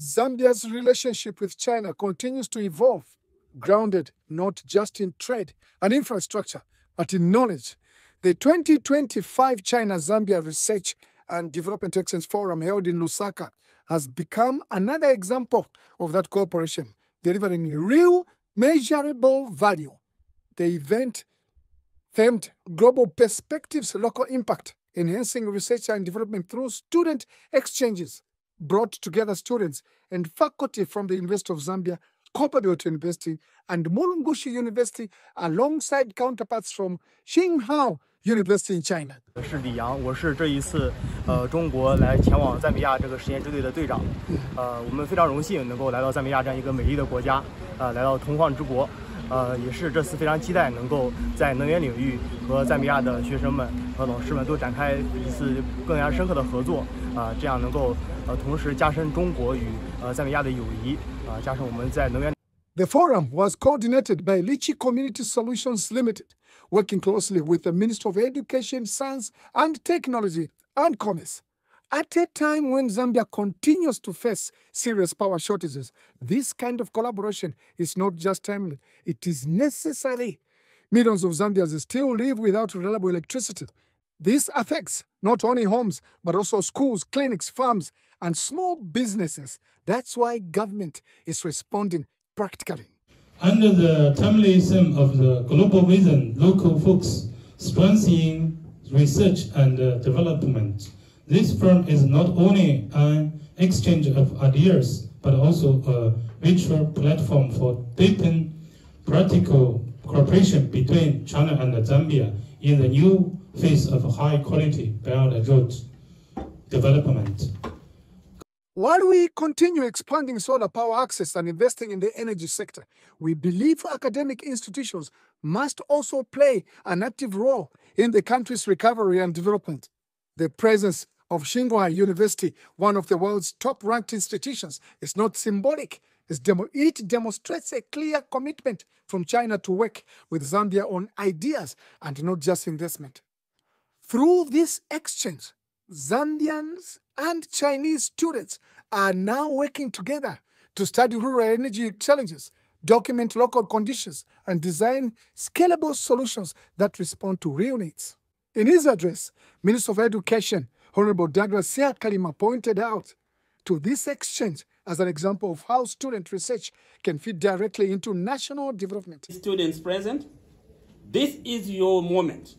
Zambia's relationship with China continues to evolve, grounded not just in trade and infrastructure, but in knowledge. The 2025 China Zambia Research and Development Exchange Forum held in Lusaka has become another example of that cooperation, delivering real, measurable value. The event themed Global Perspectives Local Impact, enhancing research and development through student exchanges, brought together students and faculty from the University of Zambia, Copperbelt University, and Mulungushi University, alongside counterparts from Tsinghua University in China. 是李阳，我是这一次，呃，中国来前往赞比亚这个实验支队的队长。呃，我们非常荣幸能够来到赞比亚这样一个美丽的国家，呃，来到铜矿之国。呃，也是这次非常期待能够在能源领域和赞比亚的学生们和老师们都展开一次更加深刻的合作啊、这样能够呃同时加深中国与呃赞比亚的友谊啊、加深我们在能源。 The forum was coordinated by Lichi Community Solutions Limited, working closely with the Ministry of Education, Science and Technology and Commerce. At a time when Zambia continues to face serious power shortages, this kind of collaboration is not just timely, it is necessary. Millions of Zambians still live without reliable electricity. This affects not only homes, but also schools, clinics, farms, and small businesses. That's why government is responding practically. Under the timely of the global vision, local folks strengthening research and uh, development, this forum is not only an exchange of ideas, but also a virtual platform for deepen practical cooperation between China and Zambia in the new phase of high quality Belt and Road development. While we continue expanding solar power access and investing in the energy sector, we believe academic institutions must also play an active role in the country's recovery and development. The presence of Tsinghua University, one of the world's top ranked institutions, is not symbolic. It demonstrates a clear commitment from China to work with Zambia on ideas and not just investment. Through this exchange, Zambians and Chinese students are now working together to study rural energy challenges, document local conditions, and design scalable solutions that respond to real needs. In his address, Minister of Education, Honorable Douglas Siakalima, pointed out to this exchange as an example of how student research can fit directly into national development. students present, this is your moment.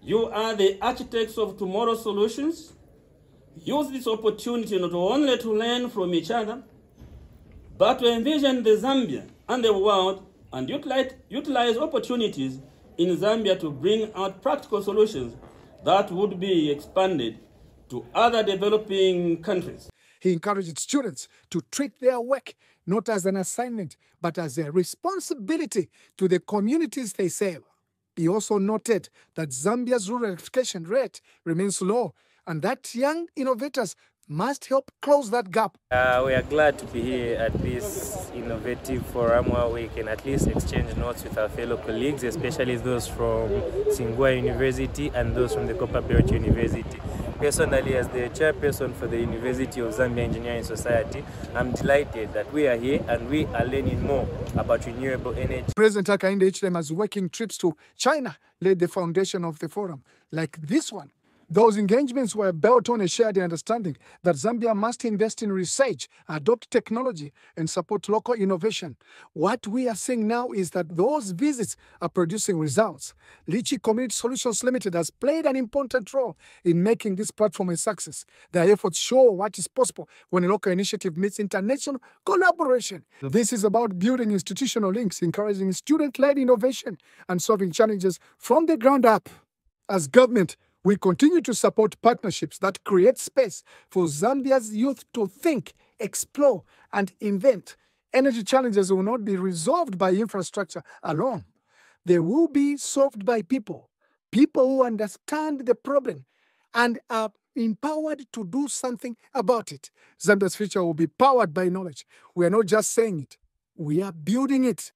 You are the architects of tomorrow's solutions. Use this opportunity not only to learn from each other, but to envision the Zambia and the world and utilize, utilize opportunities in Zambia to bring out practical solutions that would be expanded to other developing countries. He encouraged students to treat their work not as an assignment, but as a responsibility to the communities they serve. He also noted that Zambia's rural education rate remains low and that young innovators must help close that gap. Uh, we are glad to be here at this innovative forum where we can at least exchange notes with our fellow colleagues, especially those from Tsinghua University and those from the Copperbelt University. Personally, as the chairperson for the University of Zambia Engineering Society, I'm delighted that we are here and we are learning more about renewable energy. President Hakainde Hichilema has working trips to China laid the foundation of the forum, like this one. Those engagements were built on a shared understanding that Zambia must invest in research, adopt technology, and support local innovation. What we are seeing now is that those visits are producing results. Lichi Community Solutions Limited has played an important role in making this platform a success. Their efforts show what is possible when a local initiative meets international collaboration. This is about building institutional links, encouraging student led innovation, and solving challenges from the ground up. As government, we continue to support partnerships that create space for Zambia's youth to think, explore, and invent. Energy challenges will not be resolved by infrastructure alone. They will be solved by people, people who understand the problem and are empowered to do something about it. Zambia's future will be powered by knowledge. We are not just saying it, we are building it.